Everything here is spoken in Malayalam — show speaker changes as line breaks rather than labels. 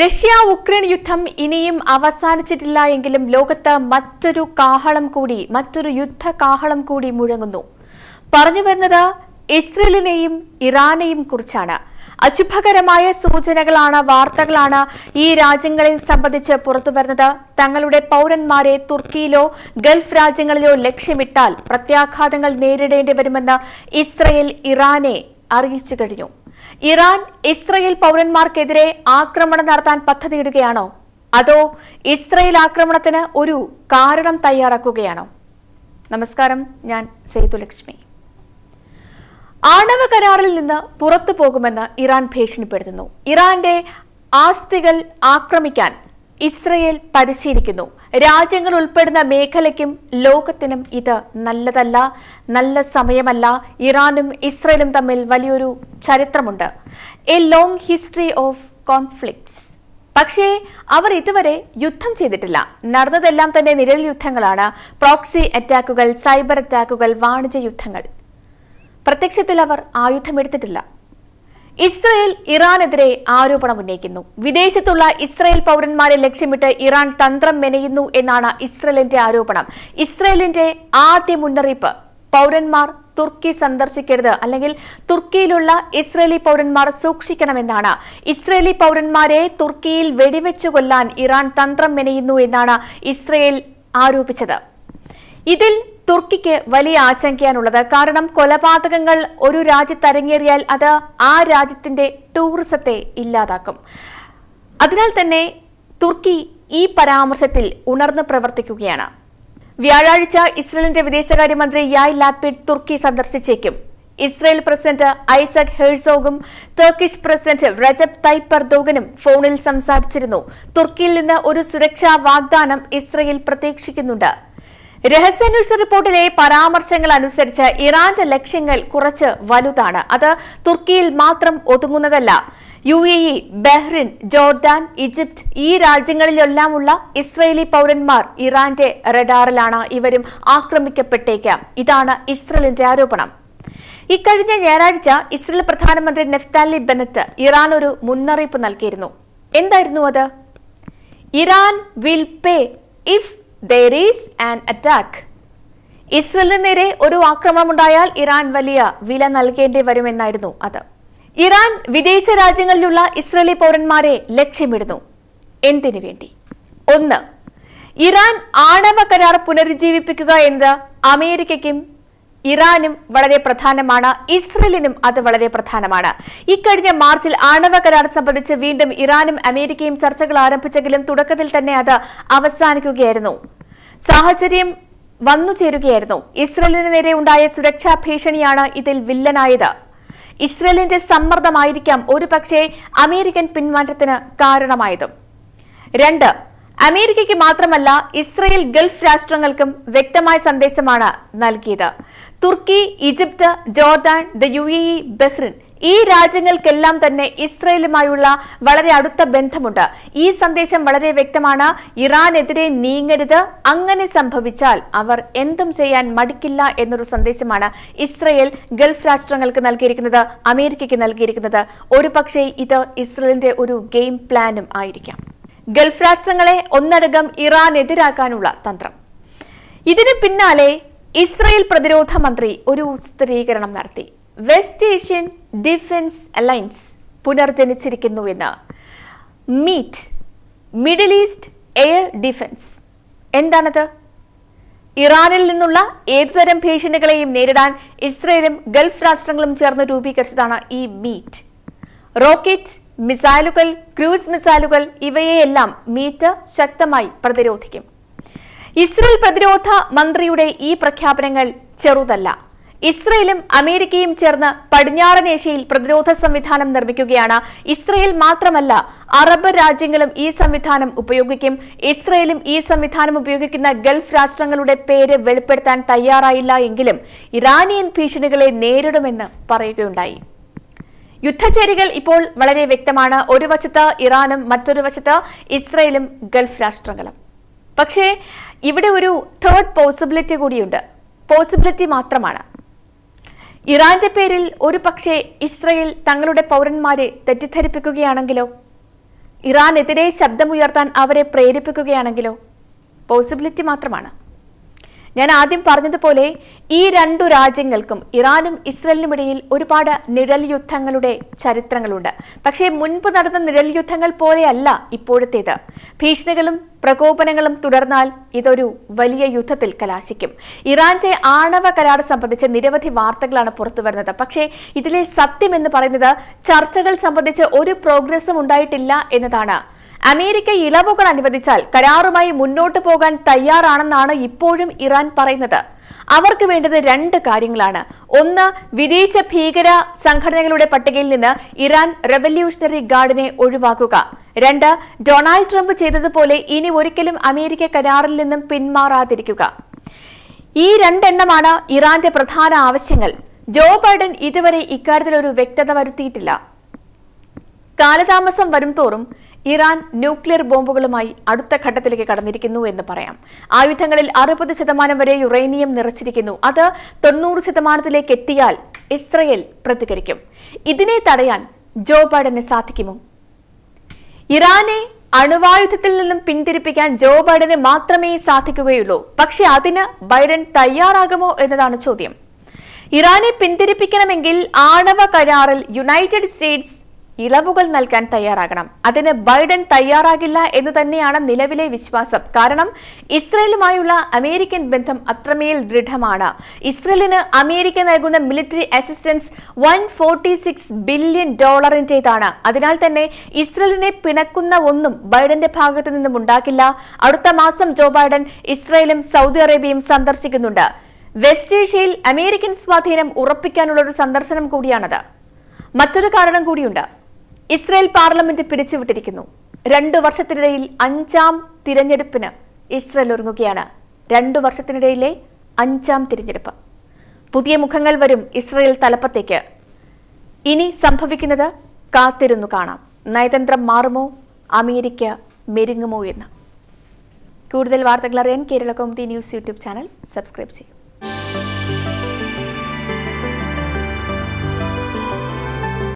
റഷ്യ ഉക്രൈൻ യുദ്ധം ഇനിയും അവസാനിച്ചിട്ടില്ല എങ്കിലും ലോകത്ത് മറ്റൊരു കാഹളം കൂടി മറ്റൊരു യുദ്ധ കാഹളം കൂടി മുഴങ്ങുന്നു. പറഞ്ഞു വരുന്നത് ഇസ്രയേലിനെയും ഇറാനെയും കുറിച്ചാണ്. അശുഭകരമായ സൂചനകളാണ് വാർത്തകളാണ് ഈ രാജ്യങ്ങളെ സംബന്ധിച്ച് പുറത്തുവരുന്നത് തങ്ങളുടെ പൗരന്മാരെ തുർക്കിയിലോ ഗൾഫ് രാജ്യങ്ങളിലോ ലക്ഷ്യമിട്ടാൽ പ്രത്യാഘാതങ്ങൾ നേരിടേണ്ടി വരുമെന്ന് ഇസ്രയേൽ ഇറാനെ അറിയിച്ചു കഴിഞ്ഞു. ഇറാൻ ഇസ്രയേൽ പൗരന്മാർക്കെതിരെ ആക്രമണം നടത്താൻ പദ്ധതിയിടുകയാണോ? അതോ ഇസ്രയേൽ ആക്രമണത്തിന് ഒരു കാരണം തയ്യാറാക്കുകയാണോ? നമസ്കാരം ഞാൻ സേതുലക്ഷ്മി ആണവ കരാറിൽ നിന്ന് പുറത്തു പോകുമെന്ന് ഇറാൻ ഭീഷണിപ്പെടുത്തുന്നു. ഇറാന്റെ ആസ്തികൾ ആക്രമിക്കാൻ ഇസ്രയേൽ പരിശീലിക്കുന്നു. രാജ്യങ്ങൾ ഉൾപ്പെടുന്ന മേഖലയ്ക്കും ലോകത്തിനും ഇത് നല്ലതല്ല നല്ല സമയമല്ല. ഇറാനും ഇസ്രയേലും തമ്മിൽ വലിയൊരു ചരിത്രമുണ്ട്. A long history of conflicts പക്ഷേ അവർ ഇതുവരെ യുദ്ധം ചെയ്തിട്ടില്ല. നടന്നതെല്ലാം തന്നെ നിഴൽ യുദ്ധങ്ങളാണ്. പ്രോക്സി അറ്റാക്കുകൾ സൈബർ അറ്റാക്കുകൾ വാണിജ്യ യുദ്ധങ്ങൾ. പ്രത്യക്ഷത്തിൽ അവർ ആയുധമെടുത്തിട്ടില്ല ഇസ്രയേൽ ഇറാനെതിരെ ആരോപണം ഉന്നയിക്കുന്നു. വിദേശത്തുള്ള ഇസ്രയേൽ പൗരന്മാരെ ലക്ഷ്യമിട്ട് ഇറാൻ തന്ത്രം മെനയുന്നു എന്നാണ് ഇസ്രയേലിന്റെ ആരോപണം. ഇസ്രയേലിന്റെ ആദ്യ മുന്നറിയിപ്പ് പൗരന്മാർ തുർക്കി സന്ദർശിക്കരുത് അല്ലെങ്കിൽ തുർക്കിയിലുള്ള ഇസ്രയേലി പൗരന്മാർ സൂക്ഷിക്കണമെന്നാണ്. ഇസ്രയേലി പൗരന്മാരെ തുർക്കിയിൽ വെടിവെച്ചു കൊല്ലാൻ ഇറാൻ തന്ത്രം മെനയുന്നു എന്നാണ് ഇസ്രയേൽ ആരോപിച്ചത്. ഇതിൽ തുർക്കിക്ക് വലിയ ആശങ്കയാണുള്ളത്. കാരണം കൊലപാതകങ്ങൾ ഒരു രാജ്യത്ത് അരങ്ങേറിയാൽ അത് ആ രാജ്യത്തിന്റെ ടൂറിസത്തെ ഇല്ലാതാക്കും. അതിനാൽ തന്നെ തുർക്കി ഈ പരാമർശത്തിൽ ഉണർന്ന് പ്രവർത്തിക്കുകയാണ്. വ്യാഴാഴ്ച ഇസ്രയേലിന്റെ വിദേശകാര്യമന്ത്രി യായ് ലാപിഡ് തുർക്കി സന്ദർശിച്ചേക്കും. ഇസ്രയേൽ പ്രസിഡന്റ് ഐസക് ഹെഴ്സോഗും ടർക്കിഷ് പ്രസിഡന്റ് റജബ് തൈപ്പ് പർദോഗനും ഫോണിൽ സംസാരിച്ചിരുന്നു. തുർക്കിയിൽ നിന്ന് ഒരു സുരക്ഷാ വാഗ്ദാനം ഇസ്രയേൽ പ്രതീക്ഷിക്കുന്നുണ്ട്. രഹസ്യാന്വേഷണ റിപ്പോർട്ടിലെ പരാമർശങ്ങൾ അനുസരിച്ച് ഇറാന്റെ ലക്ഷ്യങ്ങൾ കുറച്ച് വലുതാണ്. അത് തുർക്കിയിൽ മാത്രം ഒതുങ്ങുന്നതല്ല. U A E Bahrain Jordan Egypt ഈ രാജ്യങ്ങളിലെല്ലാമുള്ള ഇസ്രയേലി പൗരന്മാർ ഇറാന്റെ റഡാറിലാണ് ഇവരും ആക്രമിക്കപ്പെട്ടേക്കാം. ഇതാണ് ഇസ്രയേലിന്റെ ആരോപണം. ഇക്കഴിഞ്ഞ ഞായറാഴ്ച ഇസ്രയേൽ പ്രധാനമന്ത്രി നെഫ്താലി ബെനറ്റ് ഇറാൻ ഒരു മുന്നറിയിപ്പ് നൽകിയിരുന്നു. എന്തായിരുന്നു അത്? Iran will pay if there is an attack ഇസ്രയേലിന് നേരെ ഒരു ആക്രമണമുണ്ടായാൽ ഇറാൻ വലിയ വില നൽകേണ്ടി വരുമെന്നായിരുന്നു അത്. ഇറാൻ വിദേശ രാജ്യങ്ങളിലുള്ള ഇസ്രയേലി പൗരന്മാരെ ലക്ഷ്യമിടുന്നു. എന്തിനു വേണ്ടി? ഒന്ന് ഇറാൻ ആണവ കരാർ പുനരുജ്ജീവിപ്പിക്കുക എന്നത് അമേരിക്കയ്ക്കും ഇറാനും വളരെ പ്രധാനമാണ് ഇസ്രയേലിനും അത് വളരെ പ്രധാനമാണ്. ഇക്കഴിഞ്ഞ മാർച്ചിൽ ആണവ കരാർ സംബന്ധിച്ച് വീണ്ടും ഇറാനും അമേരിക്കയും ചർച്ചകൾ ആരംഭിച്ചെങ്കിലും തുടക്കത്തിൽ തന്നെ അത് അവസാനിക്കുകയായിരുന്നു. സാഹചര്യം വന്നു ചേരുകയായിരുന്നു. ഇസ്രയേലിന് നേരെ ഉണ്ടായ സുരക്ഷാ ഭീഷണിയാണ് ഇതിൽ വില്ലനായത്. ഇസ്രയേലിന്റെ സമ്മർദ്ദമായിരിക്കാം ഒരുപക്ഷെ അമേരിക്കൻ പിന്മാറ്റത്തിന് കാരണമായതും. രണ്ട് അമേരിക്കയ്ക്ക് മാത്രമല്ല ഇസ്രയേൽ ഗൾഫ് രാഷ്ട്രങ്ങൾക്കും വ്യക്തമായ സന്ദേശമാണ് നൽകിയത്. തുർക്കി Egypt Jordan the U A E Bahrain ഈ രാജ്യങ്ങൾക്കെല്ലാം തന്നെ ഇസ്രയേലുമായുള്ള വളരെ അടുത്ത ബന്ധമുണ്ട്. ഈ സന്ദേശം വളരെ വ്യക്തമാണ്. ഇറാനെതിരെ നീങ്ങരുത്. അങ്ങനെ സംഭവിച്ചാൽ അവർ എന്തും ചെയ്യാൻ മടിക്കില്ല എന്നൊരു സന്ദേശമാണ് ഇസ്രയേൽ ഗൾഫ് രാഷ്ട്രങ്ങൾക്ക് നൽകിയിരിക്കുന്നത് അമേരിക്കയ്ക്ക് നൽകിയിരിക്കുന്നത്. ഒരുപക്ഷെ ഇത് ഇസ്രയേലിന്റെ ഒരു ഗെയിം പ്ലാനും ആയിരിക്കാം. ഗൾഫ് രാഷ്ട്രങ്ങളെ ഒന്നടങ്കം ഇറാനെതിരാക്കാനുള്ള തന്ത്രം. ഇതിന് പിന്നാലെ ഇസ്രയേൽ പ്രതിരോധ മന്ത്രി ഒരു സ്ഥിരീകരണം നടത്തി. West Asian defence alliance പുനർജനിച്ചിരിക്കുന്നുവെന്ന് meet Middle East air defence. എന്താണത്? ഇറാനിൽ നിന്നുള്ള ഏതുതരം ഭീഷണികളെയും നേരിടാൻ ഇസ്രയേലും ഗൾഫ് രാഷ്ട്രങ്ങളും ചേർന്ന് രൂപീകരിച്ചതാണ് ഈ മീറ്റ്. റോക്കറ്റ് മിസൈലുകൾ ക്രൂസ് മിസൈലുകൾ ഇവയെയെല്ലാം മീറ്റ് ശക്തമായി പ്രതിരോധിക്കും. ഇസ്രയേൽ പ്രതിരോധ മന്ത്രിയുടെ ഈ പ്രഖ്യാപനങ്ങൾ ചെറുതല്ല. ഇസ്രയേലും അമേരിക്കയും ചേർന്ന് പടിഞ്ഞാറൻ ഏഷ്യയിൽ പ്രതിരോധ സംവിധാനം നിർമ്മിക്കുകയാണ്. ഇസ്രയേൽ മാത്രമല്ല അറബ് രാജ്യങ്ങളും ഈ സംവിധാനം ഉപയോഗിക്കും. ഇസ്രയേലും ഈ സംവിധാനം ഉപയോഗിക്കുന്ന ഗൾഫ് രാഷ്ട്രങ്ങളുടെ പേര് വെളിപ്പെടുത്താൻ തയ്യാറായില്ല എങ്കിലും ഇറാനിയൻ ഭീഷണികളെ നേരിടുമെന്ന് പറയുകയുണ്ടായി. യുദ്ധചേരികൾ ഇപ്പോൾ വളരെ വ്യക്തമാണ്. ഒരു വശത്ത് ഇറാനും മറ്റൊരു വശത്ത് ഇസ്രയേലും ഗൾഫ് രാഷ്ട്രങ്ങളും. പക്ഷേ ഇവിടെ ഒരു തേർഡ് പോസിബിലിറ്റി കൂടിയുണ്ട്. പോസിബിലിറ്റി മാത്രമാണ്. ഇറാന്റെ പേരിൽ ഒരു പക്ഷേ ഇസ്രയേൽ തങ്ങളുടെ പൗരന്മാരെ തെറ്റിദ്ധരിപ്പിക്കുകയാണെങ്കിലോ? ഇറാനെതിരെ ശബ്ദമുയർത്താൻ അവരെ പ്രേരിപ്പിക്കുകയാണെങ്കിലോ? പോസിബിലിറ്റി മാത്രമാണ്. ഞാൻ ആദ്യം പറഞ്ഞതുപോലെ ഈ രണ്ടു രാജ്യങ്ങൾക്കും ഇറാനും ഇസ്രയേലിനും ഇടയിൽ ഒരുപാട് നിഴൽ യുദ്ധങ്ങളുടെ ചരിത്രങ്ങളുണ്ട്. പക്ഷേ മുൻപ് നടന്ന നിഴൽ യുദ്ധങ്ങൾ പോലെയല്ല ഇപ്പോഴത്തേത്. ഭീഷണികളും പ്രകോപനങ്ങളും തുടർന്നാൽ ഇതൊരു വലിയ യുദ്ധത്തിൽ കലാശിക്കും. ഇറാന്റെ ആണവ കരാർ സംബന്ധിച്ച് നിരവധി വാർത്തകളാണ് പുറത്തു വരുന്നത്. പക്ഷേ ഇതിലെ സത്യം എന്ന് പറയുന്നത് ചർച്ചകൾ സംബന്ധിച്ച് ഒരു പ്രോഗ്രസും ഉണ്ടായിട്ടില്ല എന്നതാണ്. അമേരിക്ക ഇളവുകൾ അനുവദിച്ചാൽ കരാറുമായി മുന്നോട്ട് പോകാൻ തയ്യാറാണെന്നാണ് ഇപ്പോഴും ഇറാൻ പറയുന്നത്. അവർക്ക് വേണ്ടത് രണ്ട് കാര്യങ്ങളാണ്. ഒന്ന് വിദേശ ഭീകര സംഘടനകളുടെ പട്ടികയിൽ നിന്ന് ഇറാൻ റവല്യൂഷണറി ഗാർഡിനെ ഒഴിവാക്കുക. രണ്ട് ഡൊണാൾഡ് ട്രംപ് ചെയ്തതുപോലെ ഇനി ഒരിക്കലും അമേരിക്ക കരാറിൽ നിന്നും പിന്മാറാതിരിക്കുക. ഈ രണ്ടെണ്ണമാണ് ഇറാന്റെ പ്രധാന ആവശ്യങ്ങൾ. ജോ ബൈഡൻ ഇതുവരെ ഇക്കാര്യത്തിൽ ഒരു വ്യക്തത വരുത്തിയിട്ടില്ല. കാലതാമസം വരും തോറും ഇറാൻ ന്യൂക്ലിയർ ബോംബുകളുമായി അടുത്ത ഘട്ടത്തിലേക്ക് കടന്നിരിക്കുന്നു എന്ന് പറയാം. ആയുധങ്ങളിൽ അറുപത് ശതമാനം വരെ യുറേനിയം നിറച്ചിരിക്കുന്നു. അത് തൊണ്ണൂറ് ശതമാനത്തിലേക്ക് എത്തിയാൽ ഇസ്രയേൽ പ്രതികരിക്കും. ഇതിനെ തടയാൻ ജോ ബൈഡന് സാധിക്കുമോ? ഇറാനെ അണുവായുധത്തിൽ നിന്നും പിന്തിരിപ്പിക്കാൻ ജോ ബൈഡന് മാത്രമേ സാധിക്കുകയുള്ളൂ. പക്ഷെ അതിന് ബൈഡൻ തയ്യാറാകുമോ എന്നതാണ് ചോദ്യം. ഇറാനെ പിന്തിരിപ്പിക്കണമെങ്കിൽ ആണവ കരാറിൽ യുണൈറ്റഡ് സ്റ്റേറ്റ്സ് ഇളവുകൾ നൽകാൻ തയ്യാറാകണം. അതിന് ബൈഡൻ തയ്യാറാകില്ല എന്ന് തന്നെയാണ് നിലവിലെ വിശ്വാസം. കാരണം ഇസ്രയേലുമായുള്ള അമേരിക്കൻ ബന്ധം അത്രമേൽ ദൃഢമാണ്. ഇസ്രയേലിന് അമേരിക്ക നൽകുന്ന മിലിറ്ററി അസിസ്റ്റൻസ് വൺ ബില്യൺ ഡോളറിന്റേതാണ്. അതിനാൽ തന്നെ ഇസ്രയേലിനെ പിണക്കുന്ന ഒന്നും ബൈഡന്റെ ഭാഗത്തു നിന്നും ഉണ്ടാക്കില്ല അടുത്ത മാസം ജോ ബൈഡൻ ഇസ്രയേലും സൗദി അറേബ്യയും സന്ദർശിക്കുന്നുണ്ട്. വെസ്റ്റ് ഏഷ്യയിൽ അമേരിക്കൻ സ്വാധീനം ഉറപ്പിക്കാനുള്ള ഒരു സന്ദർശനം കൂടിയാണത്. മറ്റൊരു കാരണം കൂടിയുണ്ട്. ഇസ്രായേൽ പാർലമെന്റ് പിരിച്ചുവിട്ടിരിക്കുന്നു രണ്ടു വർഷത്തിനിടയിൽ അഞ്ചാം തിരഞ്ഞെടുപ്പിന് ഇസ്രായേൽ ഒരുങ്ങുകയാണ്. രണ്ടു വർഷത്തിനിടയിലെ അഞ്ചാം തിരഞ്ഞെടുപ്പ്. പുതിയ മുഖങ്ങൾ വരും ഇസ്രായേൽ തലപ്പത്തേക്ക്. ഇനി സംഭവിക്കുന്നത് കാത്തിരുന്നു കാണാം. നയതന്ത്രം മാറുമോ? അമേരിക്ക മെരുങ്ങുമോ എന്ന്. കൂടുതൽ വാർത്തകൾ അറിയാൻ Kerala Kaumudi news YouTube channel subscribe ചെയ്യും.